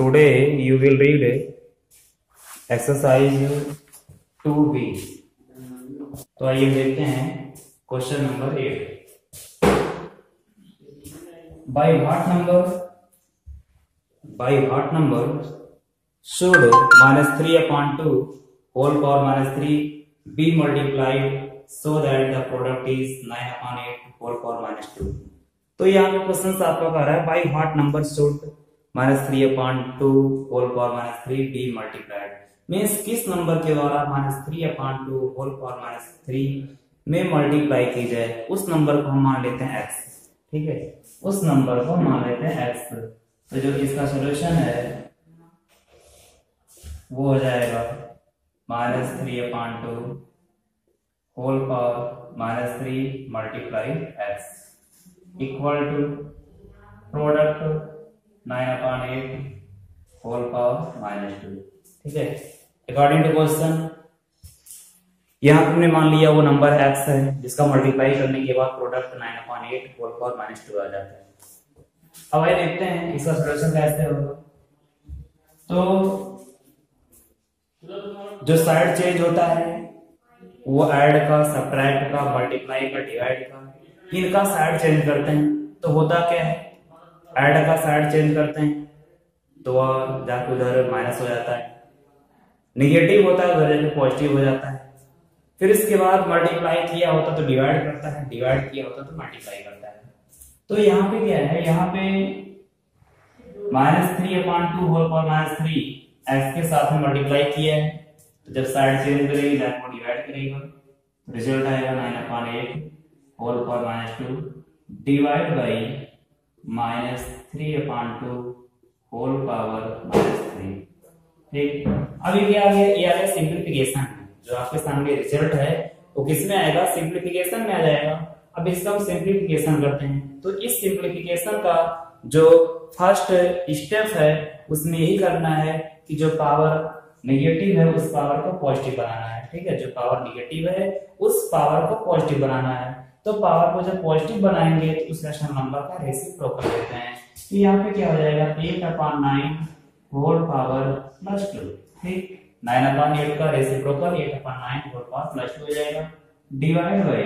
Today you will read exercise two B तो आइए देखते हैं question number eight by what number by what number should minus three upon two whole power minus three be multiplied so that the product is nine upon eight whole power minus two तो यहाँ पर question आपका कह रहा है by what number should minus three upon two whole power minus three be multiplied. Means किस number के द्वारा minus three upon two whole power minus three में मल्टीप्लाई की जाए, उस नंबर को हम मान लेते हैं एक्स ठीक है? उस नंबर को मान लेते हैं एक्स तो जो इसका सोल्यूशन है, वो हो जाएगा minus three upon two whole power minus three multiply x equal to product nine upon eight whole power minus two. ठीक है? अकॉर्डिंग टू क्वेश्चन यहाँ हमने मान लिया वो नंबर एक्स है, जिसका मल्टीप्लाई करने के बाद product nine upon eight whole power minus two आ जाता है। अब आइए देखते हैं इसका सोल्यूशन कैसे होगा। तो जो साइड चेंज होता है, वो ऐड का सब्ट्रैक्ट का मल्टीप्लाई का डिवाइड का, इनका साइड चेंज करते हैं तो होता क्या है? ऐड का साइड चेंज करते हैं तो वह जाके उधर माइनस हो जाता है। निगेटिव होता है, उधर जाके पॉजिटिव हो जाता है। फिर इसके बाद मल्टीप्लाई किया होता तो डिवाइड करता है डिवाइड किया होता तो मल्टीप्लाई करता है। तो यहाँ पे क्या है, यहाँ पे minus three upon two whole power minus three x के साथ में मल्टीप्लाई किया है। तो जब साइड चेंज करेगी दैट को डिवाइड करेगा। रिज़ल्ट आएगा nine upon eight whole power minus two divide by minus three upon two whole power minus three ठीक? अभी क्या आ गया? ये आ गया सिंप्लीफिकेशन जो आपके सामने रिज़ल्ट है, वो किसमें आएगा? सिंप्लीफिकेशन में आ जाएगा। अब इसका हम सिंप्लीफिकेशन करते हैं। तो इस सिंप्लीफिकेशन का जो फ़र्स्ट स्टेप है, उसमें यही करना है कि जो पावर नेगेटिव है, उस पावर को पॉजिटिव बनाना है। ठीक है? जो पावर नेगेटिव है, उस पावर को पॉजिटिव बनाना है। तो पावर को जब पॉजिटिव बनाएँगे तो उस रेशनल नंबर का रेसिप्रोकल लेते हैं। तो यहाँ पे क्या हो जाएगा? Eight upon nine whole power plus two ठीक? नाइन अपॉन एट का reciprocal eight upon nine whole power plus two हो जाएगा। डिवाइड बाई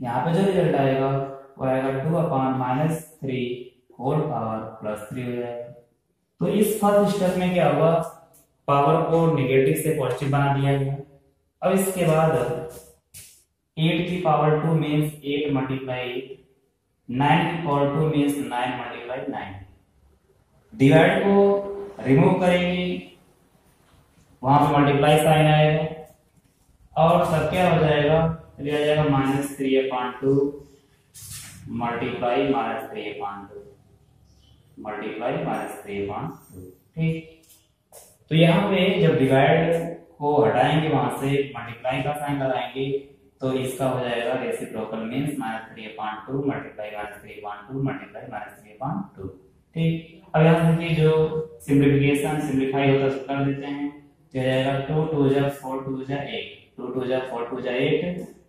यहाँ पे जो रिज़ल्ट आएगा, वो आएगा two upon minus three whole power plus three हो जाएगा। तो इस फ़र्स्ट स्टेप में क्या हुआ पावर को निगेटिव से पॉजिटिव बना दिया गया। अब इसके बाद एट की power two means eight multiply eight nine की power two means nine multiply nine divide को रिमूव करेंगे, वहाँ पे मल्टीप्लाई साइन आएगा, और सब क्या हो जाएगा? चलिए आ जाएगा? Minus three upon two multiply minus three upon two multiply minus three upon two ठीक? तो यहाँ पे जब डिवाइड को हटाएँगे, वहाँ से मल्टीप्लाई का साइन लगाएँगे तो इसका हो जाएगा reciprocal means minus three upon two multiply minus three upon two multiply minus three upon two ठीक? अब यहाँ देखिए जो सिंप्लीफिकेशन सिंप्लीफाई होता है, उसको कर देते हैं। तो हो जाएगा टू टू जा फोर टू जा एट टू टू जा फोर टू जा एट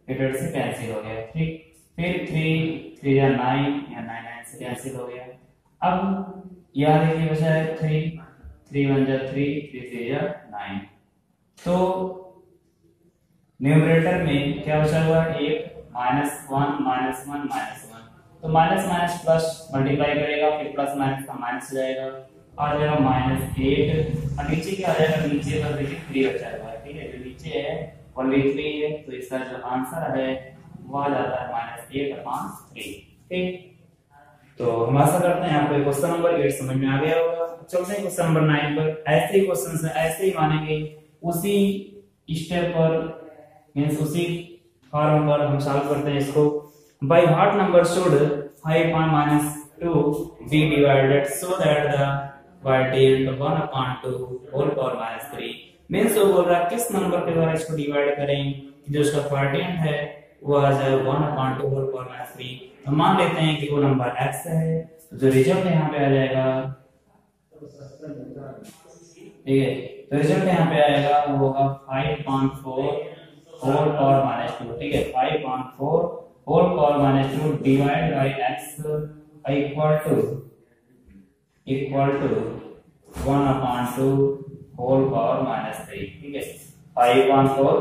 एट से कैंसिल हो गया। ठीक? फिर थ्री थ्री या नाइन या नाइन नाइन से कैंसिल हो गया। अब यहाँ देखिए बचा है थ्री थ्री वन जा थ्री थ्री थ्री जा नाइन तो न्यूमरेटर में क्या बचा हुआ? है एक minus one minus one minus one. तो माइनस माइनस प्लस मल्टीप्लाई करेगा, फिर प्लस माइनस का माइनस हो जाएगा। आ जाएगा माइनस एट। और नीचे क्या आ जाएगा? नीचे बस देखिए थ्री बचा हुआ है, ठीक है? जो नीचे है वी थ्री है तो इसका जो आंसर है वो आ जाता है माइनस एट अपॉन थ्री ठीक? तो हम आशा करते हैं आपको क्वेश्चन नंबर एट समझ में आ गया होगा। चलते हैं क्वेश्चन नंबर नाइन पर। ऐसे ही क्वेश्चन ऐसे ही मानेंगे। उसी स्टेप पर मीन्स उसी फॉर्म पर हम सॉल्व करते हैं इसको। Number should 5 upon minus 2 be divided so that the quotient 1 upon 2 whole power minus 3 means वो बोल रहा किस नंबर के द्वारा इसको डिवाइड करें? जो इसका क्वाड्रेंट है, वो आ 1 upon 2 whole power minus 3 तो मान लेते हैं कि वो नंबर x है, जो रिज़ल्ट यहाँ पे आ जाएगा, ठीक है? तो रिज़ल्ट यहाँ पे आएगा, वो होगा 5.4 फोर पावर माइनस टू ठीक है? 5.4 whole power minus two divide by x equal to equal to one upon two whole power minus three ठीक है? Five one four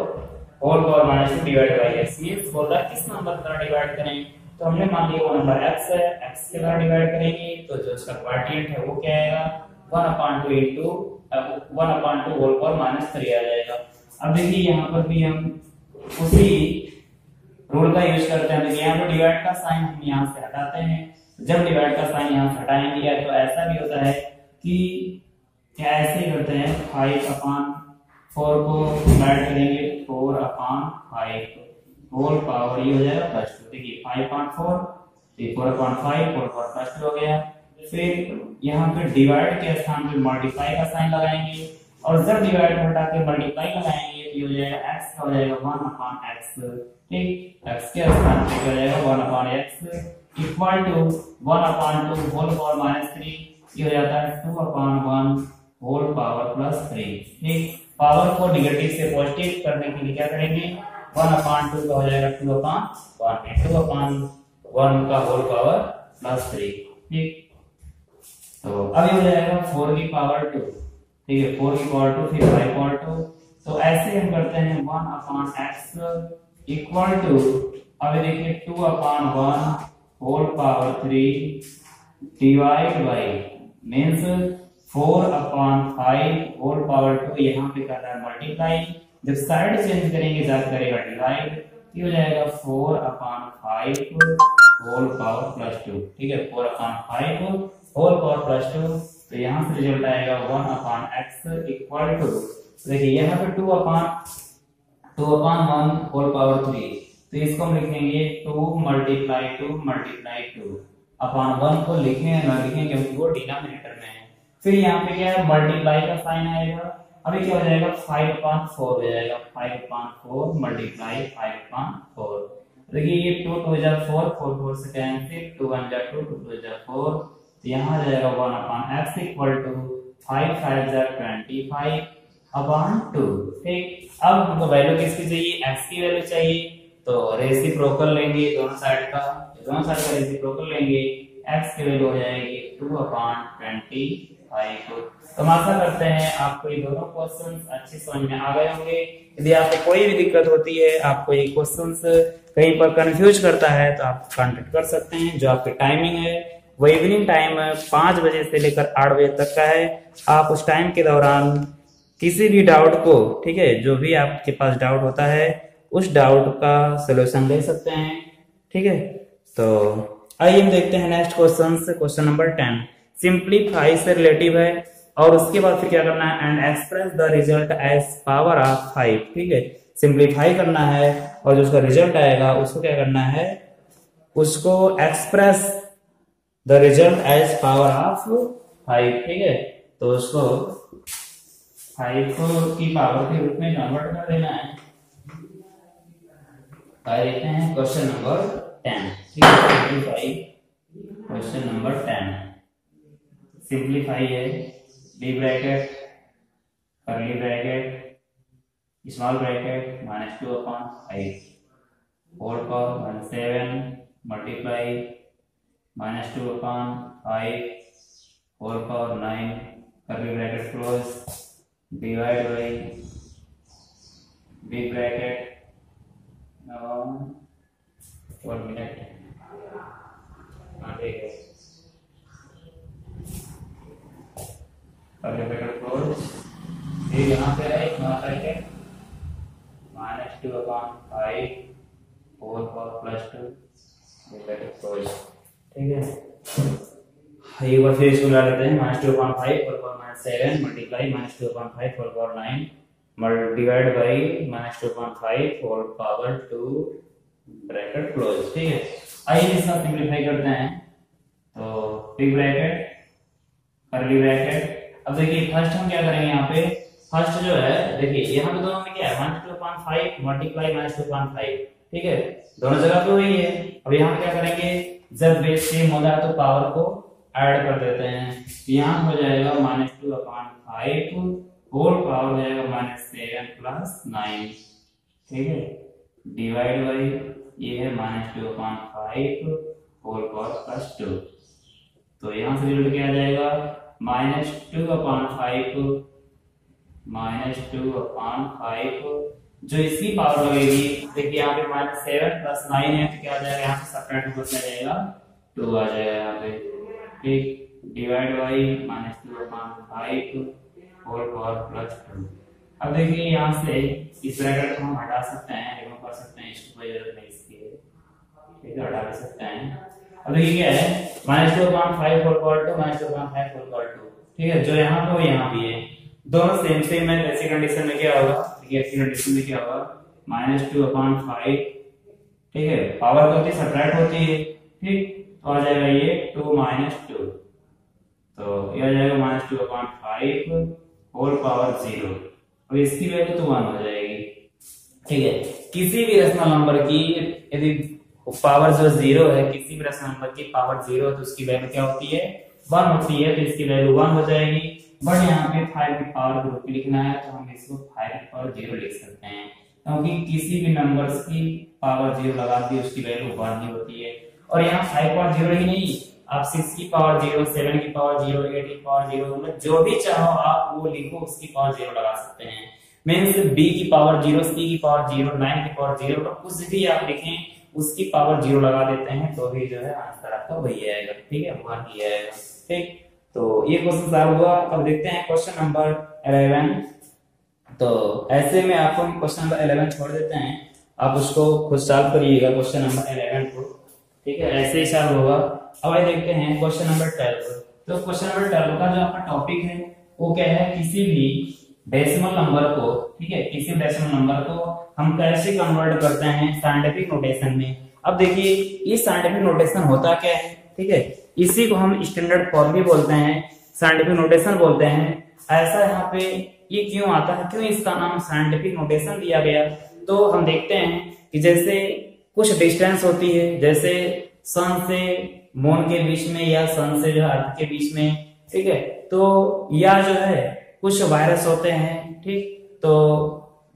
whole power minus two divide by x ये बोल रहा किस number का divide करें? तो हमने मान लिया वो नंबर x है, x के द्वारा डिवाइड करेंगे तो जो उसका क्वाड्रेंट है वो क्या आएगा? 1 upon 2 into 1 upon 2 whole power minus 3 आ जाएगा। अब देखिए, यहाँ पर भी हम उसी रूल का यूज़ करते हैं। यहाँ पर डिवाइड का साइन हम यहाँ से हटाते हैं। जब डिवाइड का साइन यहाँ से हटाएँगे, या तो ऐसा भी होता है कि क्या ऐसे करते हैं 5 अपॉन 4 को डिवाइड करेंगे 4 अपॉन 5 होल पावर ये हो जाएगा प्लस टू देखिए five point four four point five four point plus two हो गया। फिर यहाँ पे डिवाइड के स्थान पे मल्टीप्लाई का साइन लगाएँगे। और जब डिवाइड हटा के मल्टीप्लाई लगाएँगे तो हो जाएगा x का हो जाएगा वन अपॉन एक्स ठीक? x के स्थान पे हो जाएगा one upon x equal to one upon two whole power minus three ये हो जाता है two upon one whole power plus three ठीक? पावर को निगेटिव से पॉजिटिव करने के लिए क्या करेंगे? वन अपान टू का हो जाएगा two upon one two upon one का होल पावर प्लस थ्री ठीक? तो अब ये हो जाएगा फोर की पावर टू ठीक है फोर इक्वल टू फिर फाइव पावर टू तो ऐसे हम करते हैं one upon x equal to अब देखिए two upon one whole power three divide by means four upon five whole power two यहाँ पे कर रहा है मल्टीप्लाई जब साइड चेंज करेंगे जाकर करेगा डिवाइड हो जाएगा four upon five whole power plus two ठीक है? Four upon five whole power plus two तो यहाँ से रिज़ल्ट आएगा one upon x equal to देखिए यहाँ पे two upon two upon one whole power three तो इसको हम लिखेंगे two multiply two multiply two upon one को लिखेंगे ना लिखेंगे क्योंकि वो डिनोमिनेटर में है। फिर यहाँ पे क्या है? मल्टीप्लाई का साइन आएगा। अभी क्या हो जाएगा? फाइव पाँच फोर हो जाएगा। फाइव पाँच फोर मल्टीप्लाई फाइव पाँच फोर देखिए ये टू टू हज़ार फोर फोर फोर से कैंसिल टू वन हज़ार टू टू टू हज़ार फोर तो यहाँ आ जाएगा one upon x equal to five five हज़ार ट्वेंटी फाइव अपॉन टू ठीक? अब हमको वैल्यू किसकी चाहिए? एक्स की वैल्यू चाहिए। तो रेसिप्रोकल लेंगे दोनों साइड का। दोनों साइड का रेसिप्रोकल लेंगे। एक्स की वैल्यू हो जाएगी टू अपॉन ट्वेंटी फाइव तो हम आशा करते हैं, आपको ये दोनों क्वेश्चन अच्छे समझ में आ गए होंगे। यदि आपको कोई भी दिक्कत होती है, आपको ये क्वेश्चन कहीं पर कंफ्यूज करता है तो आप कांटेक्ट कर सकते हैं, जो आपकी टाइमिंग है वो इवनिंग टाइम पाँच बजे से लेकर आठ बजे तक का है। आप उस टाइम के दौरान किसी भी डाउट को, ठीक है, जो भी आपके पास डाउट होता है, उस डाउट का सोल्यूशन ले सकते हैं, ठीक है? तो आइए हम देखते हैं next question question number ten simplify से रिलेटिव है, और उसके बाद फिर क्या करना है? And express the result as power of five ठीक है? सिंप्लीफाई करना है, और जो उसका रिज़ल्ट आएगा, उसको क्या करना है? उसको express the result as power of five ठीक है? तो उसको फाइव की पावर के रूप में कन्वर्ट कर देना है। देखते हैं क्वेश्चन नंबर टेन है क्वेश्चन नंबर टेन सिंप्लीफाई है D bracket curly bracket small bracket minus two upon five four power minus seven multiply minus two upon five, four power nine, curly bracket close, divide by B bracket one minute. है bracket close. फिर यहाँ पे है small bracket. Minus two upon five, four four plus two, bracket close. ठीक है? एक बार फिर इसको ला लेते हैं। Minus two upon five four four minus seven multiply minus two upon five four four nine divide by minus two upon five four power two bracket close ठीक है? आइए इसका सिंप्लीफाई करते हैं। तो बिग ब्रैकेट करली ब्रैकेट अब देखिए first हम क्या करेंगे यहाँ पे? फ़र्स्ट जो है, देखिए, यहाँ पे दोनों में क्या है? Minus two point five multiply minus two point five ठीक है? दोनों जगह पे वही है। अब यहाँ क्या करेंगे? जब बेस सेम है तो पावर को ऐड कर देते हैं। यहाँ हो जाएगा minus two upon five whole power हो जाएगा माइनस सेवन प्लस नाइन ठीक है? डिवाइड बाई ये है minus two upon five whole power plus two तो यहाँ से रिज़ल्ट क्या आ जाएगा minus two upon five minus two upon five जो इसकी पावर लगेगी, देखिए यहाँ पे माइनस सेवन प्लस नाइन है तो क्या आ जाएगा? यहाँ से सेपरेट होकर क्या जाएगा। टू आ जाएगा यहाँ पे। ठीक divide by minus two upon five whole power plus two अब देखिए यहाँ से इस ब्रैकेट को हम हटा सकते हैं रिमूव कर सकते हैं, इसकी कोई ज़रूरत नहीं इसकी। ठीक है, हटा सकते हैं। अब देखिए क्या है minus two upon five whole power two minus two upon five whole power two ठीक है, जो यहाँ पे वो यहाँ भी है। दोनों सेम सेम है ऐसी कंडीशन में क्या होगा? ऐसी में क्या होगा। माइनस टू अपॉन फाइव ठीक है? पावर तो होती सब्ट्रैक्ट होती है, ठीक? तो आ जाएगा ये टू माइनस टू तो ये आ जाएगा minus two upon five whole power zero और इसकी वैल्यू तो वन हो जाएगी। ठीक है? किसी भी रेशनल नंबर की, यदि पावर जो ज़ीरो है, किसी भी रेशनल नंबर की पावर ज़ीरो है तो उसकी वैल्यू क्या होती है? वन होती है तो इसकी वैल्यू वन हो जाएगी। बट यहाँ पे फाइव की पावर ग्रुप लिखना है तो हम इसको फाइव की पावर ज़ीरो लिख सकते हैं। क्योंकि किसी भी नंबर्स की पावर ज़ीरो लगा दी उसकी वैल्यू वन ही होती है। और यहाँ फाइव पावर ज़ीरो ही नहीं, आप सिक्स की पावर ज़ीरो सेवन की पावर ज़ीरो एट की पावर ज़ीरो मतलब जो भी चाहो आप वो लिखो, उसकी पावर ज़ीरो लगा सकते हैं। मीन्स बी की पावर ज़ीरो सी की पावर ज़ीरो नाइन की पावर ज़ीरो तो कुछ भी आप लिखें, उसकी पावर ज़ीरो लगा देते हैं तो भी जो है आंसर आपका वही आएगा। ठीक है? वन ही आएगा। ठीक? तो ये क्वेश्चन सॉल्व हुआ। अब देखते हैं क्वेश्चन नंबर इलेवन तो ऐसे में आपको हम क्वेश्चन नंबर इलेवन छोड़ देते हैं। आप उसको खुद सॉल्व करिएगा क्वेश्चन नंबर इलेवन को। ठीक है? ऐसे ही सॉल्व होगा। अब आइए देखते हैं क्वेश्चन नंबर ट्वेल्व तो क्वेश्चन नंबर ट्वेल्व का जो आपका टॉपिक है, वो क्या है? किसी भी डेसिमल नंबर को, ठीक है? किसी डेसिमल नंबर को हम कैसे कन्वर्ट करते हैं साइंटिफिक नोटेशन में? अब देखिए, ये साइंटिफिक नोटेशन होता क्या है? ठीक है? इसी को हम स्टैंडर्ड फॉर्म भी बोलते हैं साइंटिफिक नोटेशन बोलते हैं। ऐसा यहाँ पे ये क्यों आता है? क्यों इसका नाम साइंटिफिक नोटेशन दिया गया? तो हम देखते हैं कि जैसे कुछ डिस्टेंस होती है, जैसे सन से मून के बीच में या सन से जो अर्थ के बीच में, ठीक है? तो या जो है, कुछ वायरस होते हैं, ठीक? तो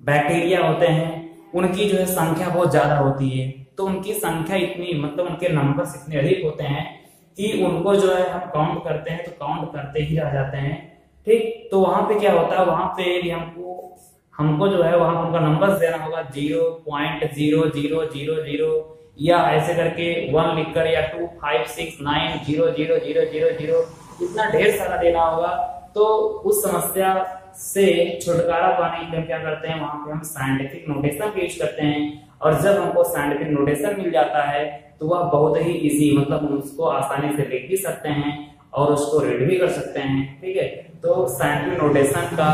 बैक्टीरिया होते हैं, उनकी जो है संख्या बहुत ज़्यादा होती है। तो उनकी संख्या इतनी मतलब उनके नंबर्स इतने अधिक होते हैं कि उनको जो है, हम काउंट करते हैं तो काउंट करते ही रह जाते हैं। ठीक? तो वहाँ पे क्या होता है? वहाँ पे यदि हमको हमको जो है, वहाँ उनका नंबर देना होगा zero point zero zero zero zero या ऐसे करके वन लिखकर या two five six nine zero zero zero zero zero इतना ढेर सारा देना होगा। तो उस समस्या से छुटकारा पाने के लिए हम क्या करते हैं? वहाँ पे हम साइंटिफिक नोटेशन यूज़ करते हैं। और जब हमको साइंटिफिक नोटेशन मिल जाता है तो वह बहुत ही इजी मतलब उसको आसानी से लिख भी सकते हैं और उसको रीड भी कर सकते हैं, ठीक है? तो साइंटिफिक नोटेशन का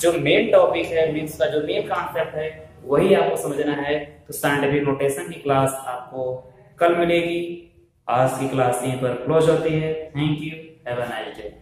जो मेन टॉपिक है मीन्स का जो मेन कॉन्सेप्ट है, वही आपको समझना है। तो साइंटिफिक नोटेशन की क्लास आपको कल मिलेगी। आज की क्लास यहीं पर क्लोज होती है। Thank you have a nice day